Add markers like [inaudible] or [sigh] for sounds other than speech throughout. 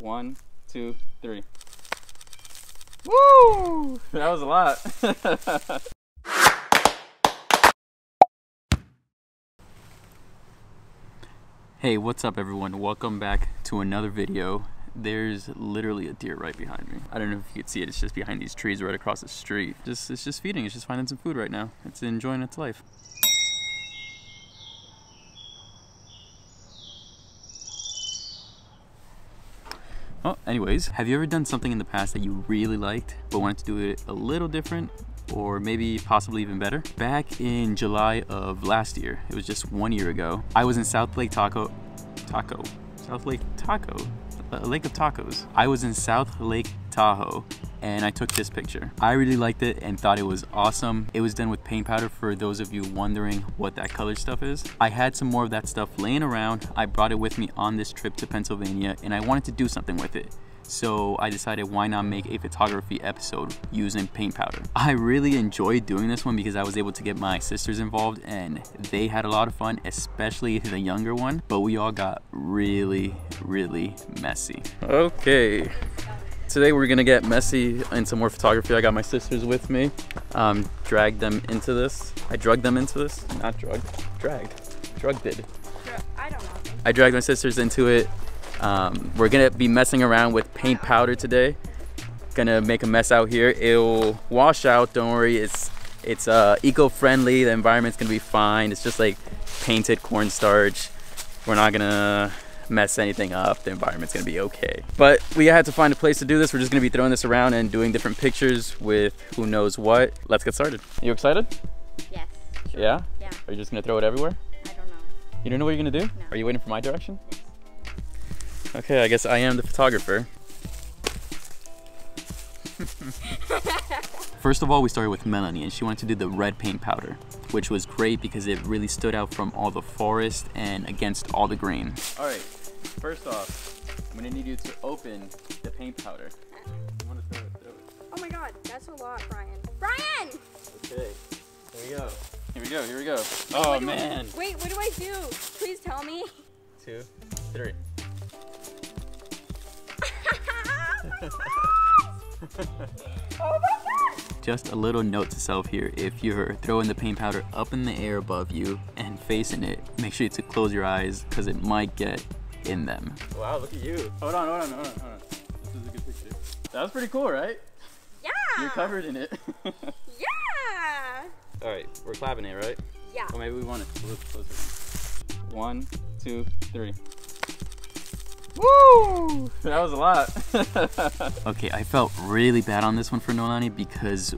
One, two, three. Woo! That was a lot. [laughs] hey, what's up everyone? Welcome back to another video. There's literally a deer right behind me. I don't know if you can see it, it's just behind these trees right across the street. Just it's just feeding, it's just finding some food right now. It's enjoying its life. Well, anyways, have you ever done something in the past that you really liked, but wanted to do it a little different, or maybe possibly even better? Back in July of last year, it was just one year ago, I was in South Lake Taco, Taco, South Lake Taco, a lake of tacos. I was in South Lake Tahoe and I took this picture. I really liked it and thought it was awesome. It was done with paint powder for those of you wondering what that colored stuff is. I had some more of that stuff laying around. I brought it with me on this trip to Pennsylvania and I wanted to do something with it. So I decided why not make a photography episode using paint powder. I really enjoyed doing this one because I was able to get my sisters involved and they had a lot of fun, especially the younger one, but we all got really, really messy. Okay. Today we're gonna get messy in some more photography. I got my sisters with me. Um, dragged them into this. I drugged them into this. Not drugged, dragged. Drugged it. I don't know. I dragged my sisters into it um, we're gonna be messing around with paint powder today. Gonna make a mess out here. It'll wash out, don't worry. It's it's uh, eco-friendly, the environment's gonna be fine. It's just like painted cornstarch. We're not gonna mess anything up. The environment's gonna be okay. But we had to find a place to do this. We're just gonna be throwing this around and doing different pictures with who knows what. Let's get started. You excited? Yes. Sure. Yeah? Yeah. Are you just gonna throw it everywhere? I don't know. You don't know what you're gonna do? No. Are you waiting for my direction? Yes. Okay, I guess I am the photographer. [laughs] First of all, we started with Melanie and she wanted to do the red paint powder, which was great because it really stood out from all the forest and against all the green. All right, first off, I'm gonna need you to open the paint powder. You wanna throw it, throw it. Oh my god, that's a lot, Brian. Brian! Okay, here we go. Here we go, here we go. Oh What do I- man. wait, what do I do? Please tell me. Two, three. [laughs] oh my god! Just a little note to self here, if you're throwing the paint powder up in the air above you and facing it, make sure to close your eyes because it might get in them. Wow, look at you. Hold on, hold on, hold on, hold on. This is a good picture. That was pretty cool, right? Yeah! You're covered in it. [laughs] Yeah! All right, we're clapping it, right? Yeah. Or maybe we want it a little closer. One, two, three. Woo! That was a lot. [laughs] okay, I felt really bad on this one for Noelani because,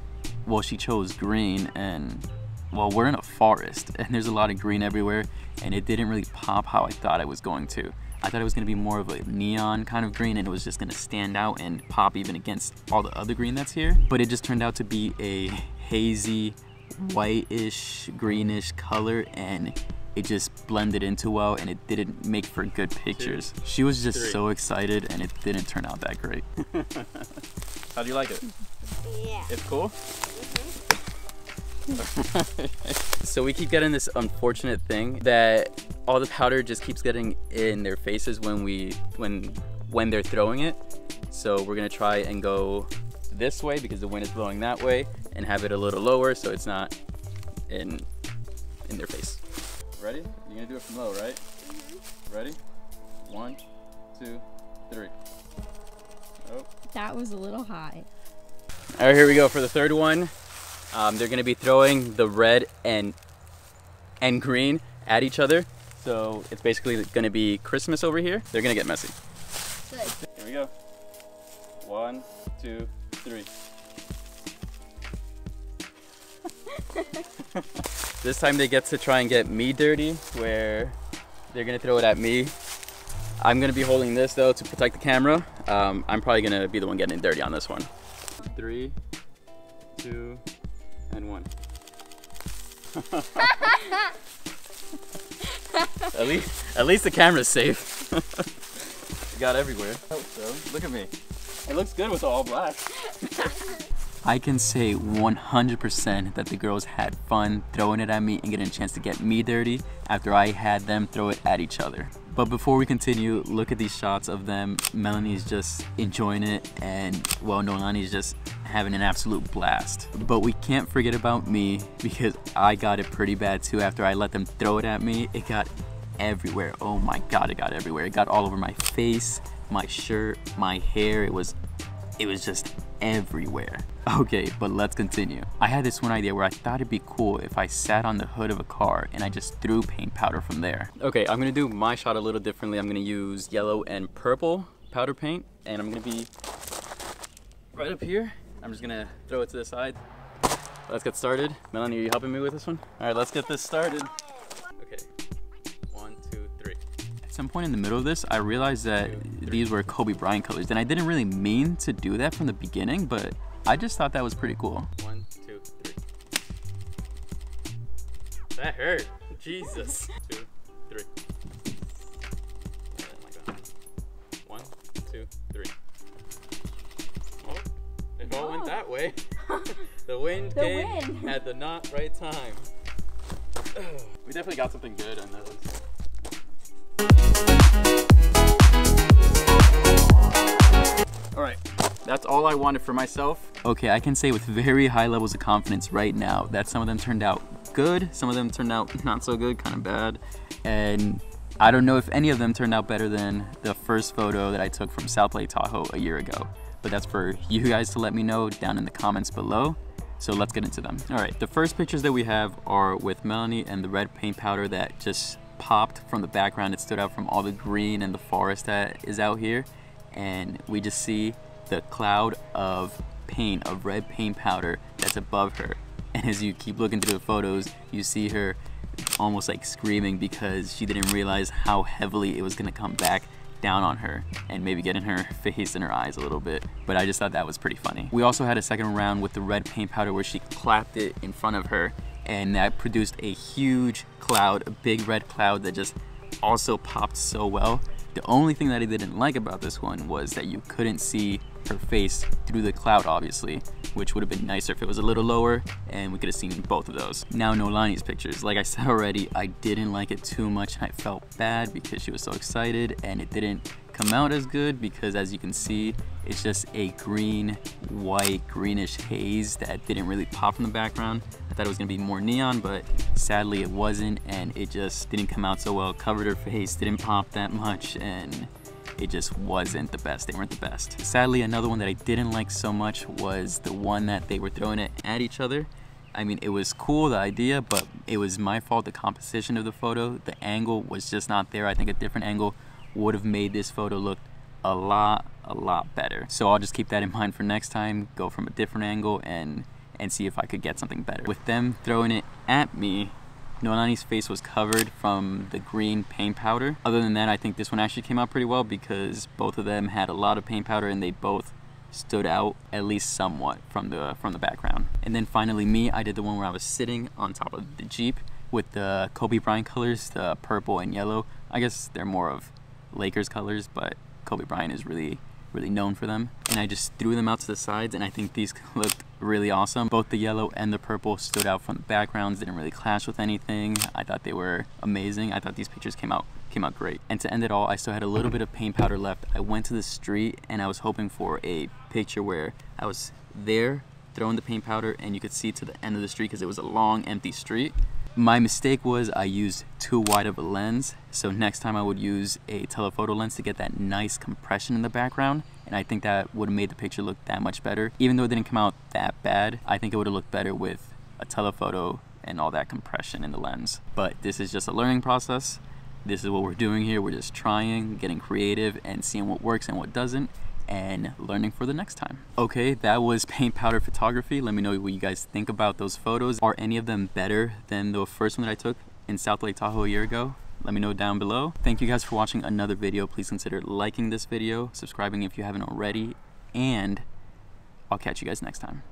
well, she chose green and, well, we're in a forest [laughs] and there's a lot of green everywhere and it didn't really pop how I thought it was going to. I thought it was gonna be more of a neon kind of green and it was just gonna stand out and pop even against all the other green that's here. But it just turned out to be a hazy, whitish, greenish color and it just blended into well and it didn't make for good pictures. She was just three. so excited and it didn't turn out that great. [laughs] How do you like it? Yeah. It's cool? Mm-hmm. [laughs] so we keep getting this unfortunate thing that all the powder just keeps getting in their faces when we when when they're throwing it. So we're gonna try and go this way because the wind is blowing that way and have it a little lower so it's not in in their face. Ready? You're gonna do it from low, right? Mhm. Ready? One, two, three. Oh. That was a little high. All right, here we go for the third one. Um, they're gonna be throwing the red and and green at each other. So it's basically gonna be Christmas over here. They're gonna get messy. Good. Here we go. One, two, three. [laughs] this time they get to try and get me dirty, where they're gonna throw it at me. I'm gonna be holding this though to protect the camera. Um, I'm probably gonna be the one getting dirty on this one. Three, two, and one. [laughs] at least, at least the camera's safe. [laughs] Got everywhere. Hope so. Look at me. It looks good with all black. I can say 100% that the girls had fun throwing it at me and getting a chance to get me dirty after I had them throw it at each other. But before we continue, look at these shots of them. Melanie's just enjoying it and well, Noelani's just having an absolute blast. But we can't forget about me because I got it pretty bad too after I let them throw it at me. It got everywhere. Oh my God, it got everywhere. It got all over my face, my shirt, my hair. It was, it was just everywhere. Okay, but let's continue. I had this one idea where I thought it'd be cool if I sat on the hood of a car and I just threw paint powder from there. Okay, I'm gonna do my shot a little differently. I'm gonna use yellow and purple powder paint and I'm gonna be right up here. I'm just gonna throw it to the side. Let's get started. Melanie, are you helping me with this one? All right, let's get this started. Okay, one, two, three. At some point in the middle of this, I realized that these were Kobe Bryant colors and I didn't really mean to do that from the beginning, but I just thought that was pretty cool. One, two, three. That hurt. Jesus. [laughs] two, three. Oh. One, two, three. Oh, it all went that way. [laughs] the wind The came wind. [laughs] at the not right time. [sighs] we definitely got something good on those. [sighs] All right, that's all I wanted for myself. Okay, I can say with very high levels of confidence right now that some of them turned out good, some of them turned out [laughs] not so good, kind of bad, and I don't know if any of them turned out better than the first photo that I took from South Lake Tahoe a year ago. But that's for you guys to let me know down in the comments below. So let's get into them. All right, the first pictures that we have are with Melanie and the red paint powder that just popped from the background. It stood out from all the green and the forest that is out here. And we just see the cloud of paint, of red paint powder that's above her. And as you keep looking through the photos, you see her almost like screaming because she didn't realize how heavily it was gonna come back down on her and maybe get in her [laughs] face and her eyes a little bit. But I just thought that was pretty funny. We also had a second round with the red paint powder where she clapped it in front of her and that produced a huge cloud, a big red cloud that just also popped so well. The only thing that I didn't like about this one was that you couldn't see her face through the cloud, obviously, which would have been nicer if it was a little lower and we could have seen both of those. Now, Noelani's pictures. Like I said already, I didn't like it too much and I felt bad because she was so excited and it didn't come out as good because as you can see, it's just a green, white, greenish haze that didn't really pop from the background. I thought it was gonna be more neon, but sadly it wasn't and it just didn't come out so well. Covered her face, didn't pop that much and it just wasn't the best. They weren't the best. Sadly, another one that I didn't like so much was the one that they were throwing it at each other. I mean, it was cool, the idea, but it was my fault, the composition of the photo. The angle was just not there. I think a different angle would have made this photo look a lot, a lot better. So I'll just keep that in [laughs] mind for next time, go from a different angle and, and see if I could get something better. With them throwing it at me, Noelani's face was covered from the green paint powder. Other than that, I think this one actually came out pretty well because both of them had a lot of paint powder and they both stood out at least somewhat from the from the background. And then finally me, I did the one where I was sitting on top of the Jeep with the Kobe Bryant colors, the purple and yellow. I guess they're more of Lakers colors, but Kobe Bryant is really really known for them. And I just threw them out to the sides and I think these [laughs] looked really awesome. Both the yellow and the purple stood out from the backgrounds, didn't really clash with anything. I thought they were amazing. I thought these pictures came out came out great. And to end it all, I still had a little bit of paint powder left. I went to the street and I was hoping for a picture where I was there throwing the paint powder and you could see to the end of the street because it was a long empty street. My mistake was I used too wide of a lens, so next time I would use a telephoto lens to get that nice compression in the background, and I think that would have made the picture look that much better. Even though it didn't come out that bad, I think it would have looked better with a telephoto and all that compression in the lens. But this is just a learning process. This is what we're doing here. We're just trying, getting creative, and seeing what works and what doesn't and learning for the next time. Okay, that was paint powder photography. Let me know what you guys think about those photos. Are any of them better than the first one that I took in South Lake Tahoe a year ago? Let me know down below. Thank you guys for watching another video. Please consider liking this video, subscribing if you haven't already, and I'll catch you guys next time.